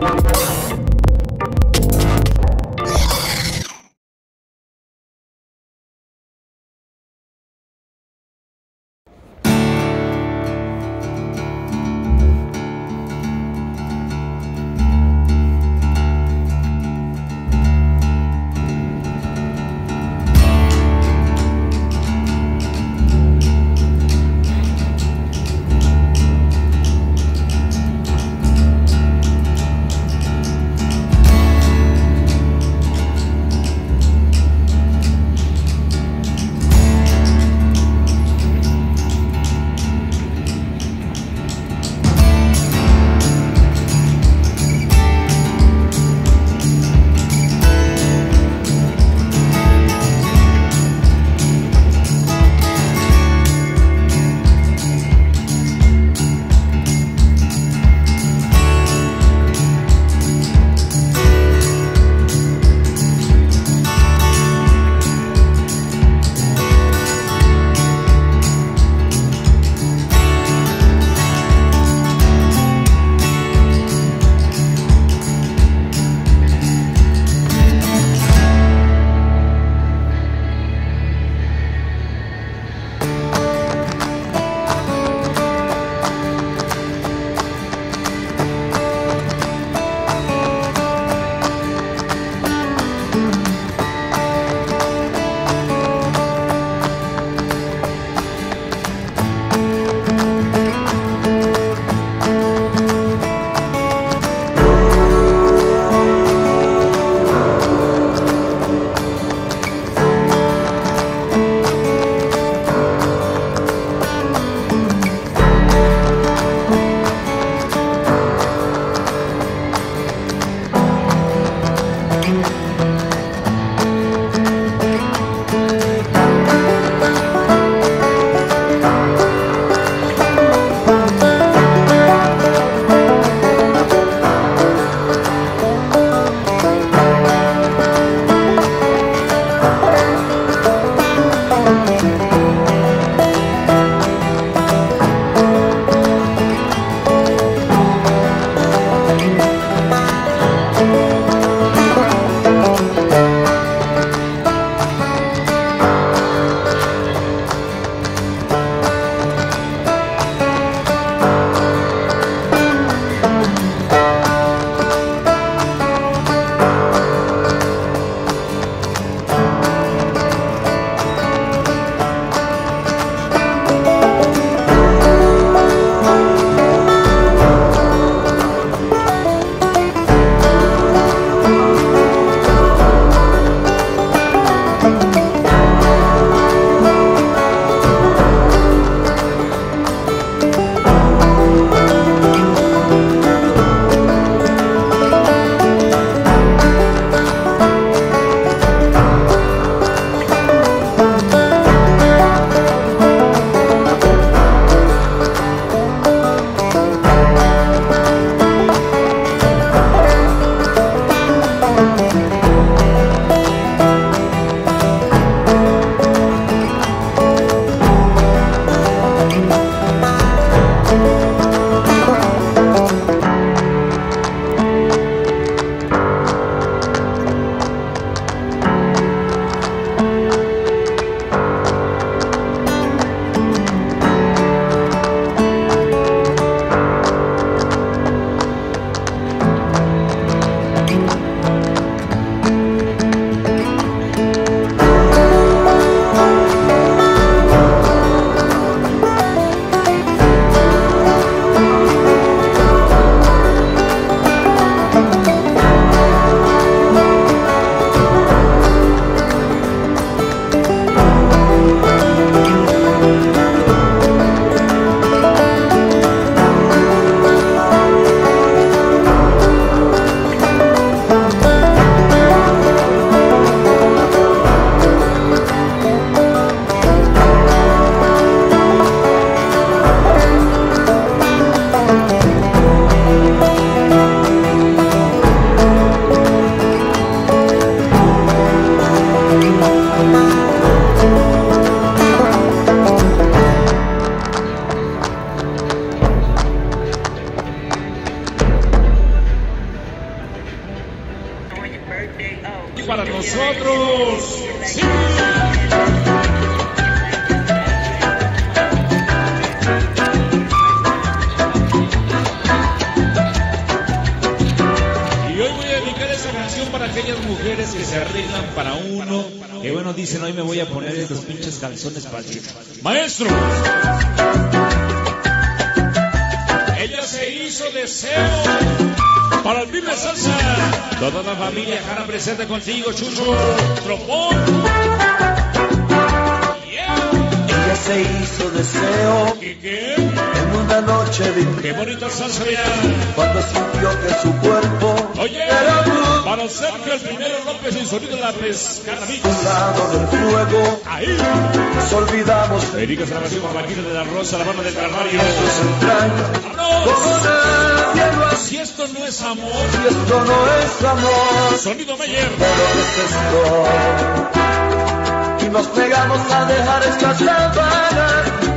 Thank para nosotros. ¡Sí! Y hoy voy a dedicar esa canción para aquellas mujeres que se arreglan para uno, que bueno, dicen hoy me voy a poner estos pinches calzones para ti. Maestro. Ella se hizo deseo para el Vive Salsa. Toda la familia Jara presente contigo, Chucho. Tropón se hizo deseo. ¿Qué qué? En una noche de Qué bonita salsa Cuando sintió que su cuerpo Oye, era para Sergio el primero López y sonido de la pescada Un lado del fuego. Ahí. Nos olvidamos. Erika Salvación Marquina de la Rosa, la mano del Calvario. ¡Vámonos! Es amor. Si esto no es amor. Sonido Meyer. Pero es esto. Y nos pegamos a dejar esta chapa